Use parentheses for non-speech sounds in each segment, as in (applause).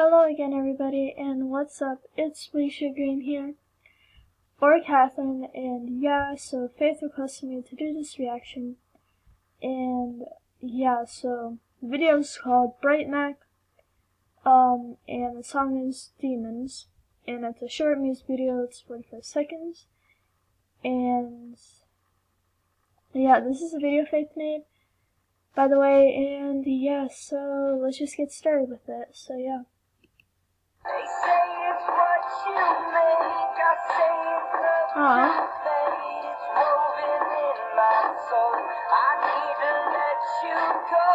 Hello again everybody and what's up? It's Felicia Green here. Or Catherine and yeah, so Faith requested me to do this reaction. And yeah, so the video is called Bright Mac. Um and the song is Demons. And it's a short music video, it's 45 seconds. And yeah, this is a video Faith made by the way, and yeah, so let's just get started with it. So yeah. They say it's what you make, I say it's love Aw. you made. It's woven in my soul. I need to let you go.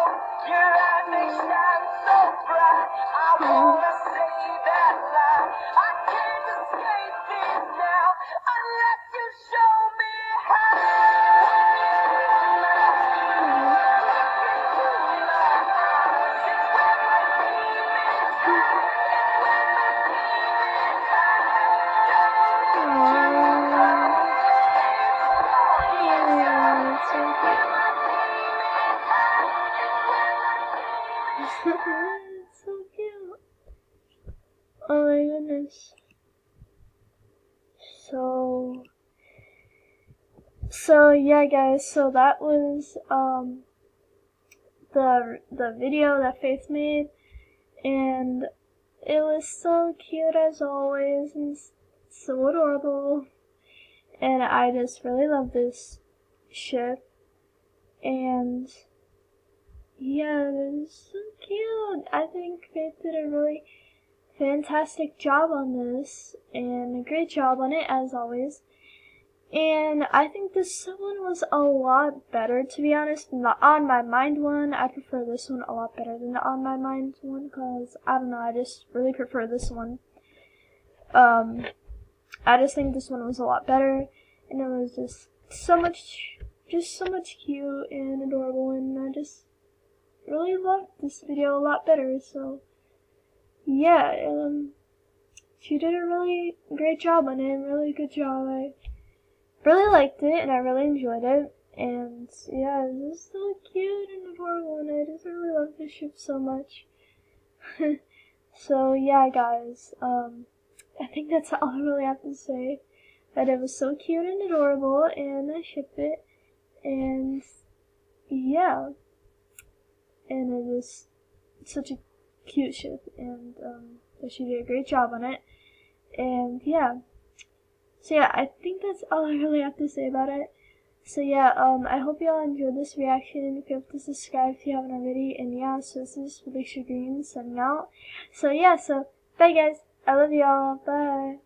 Your eyes they shine so bright. I hmm. So cute. Oh my goodness. So, so yeah, guys. So that was um the the video that Faith made, and it was so cute as always, and so adorable. And I just really love this ship. And yeah, it was so cute. I think they did a really fantastic job on this and a great job on it as always. And I think this one was a lot better, to be honest. than The On My Mind one, I prefer this one a lot better than the On My Mind one because I don't know, I just really prefer this one. Um, I just think this one was a lot better, and it was just so much, just so much cute and adorable, and I just really loved this video a lot better. So, yeah, um, she did a really great job on it, really good job. I really liked it, and I really enjoyed it, and yeah, it was so cute and adorable, and I just really love this ship so much. (laughs) so yeah, guys, um. I think that's all I really have to say. That it was so cute and adorable, and I shipped it, and yeah, and it was such a cute ship, and um, she did a great job on it, and yeah. So yeah, I think that's all (laughs) I really have to say about it. So yeah, um, I hope you all enjoyed this reaction. And if you have to subscribe if you haven't already, and yeah, so this is Felicia Green signing out. So yeah, so bye guys. I love y'all. Bye.